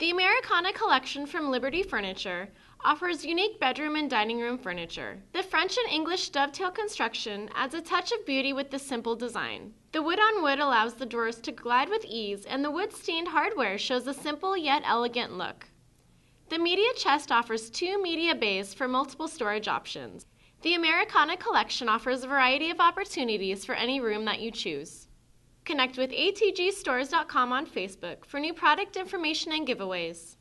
The Americana collection from Liberty Furniture offers unique bedroom and dining room furniture. The French and English dovetail construction adds a touch of beauty with the simple design. The wood on wood allows the drawers to glide with ease, and the wood stained hardware shows a simple yet elegant look. The media chest offers two media bays for multiple storage options. The Americana collection offers a variety of opportunities for any room that you choose. Connect with atgstores.com on Facebook for new product information and giveaways.